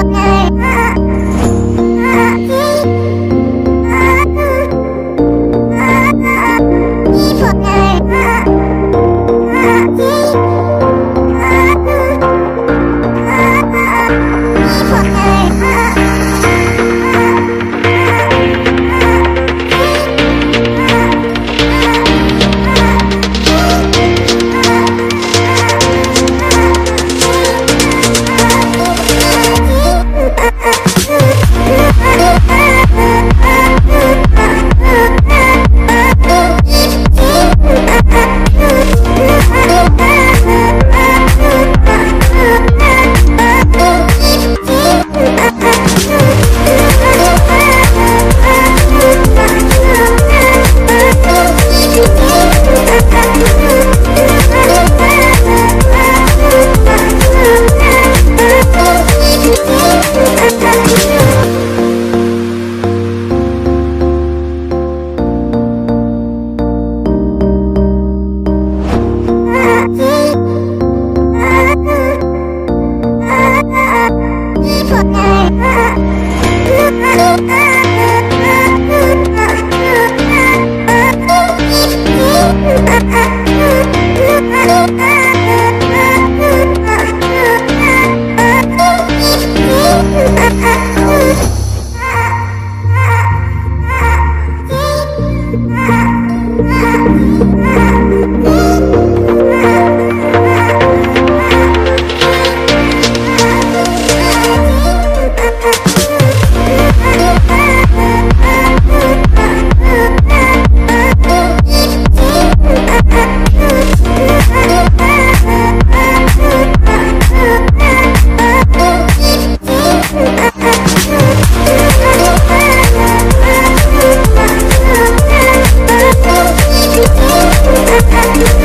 Oh, no. Thank you. Thank you.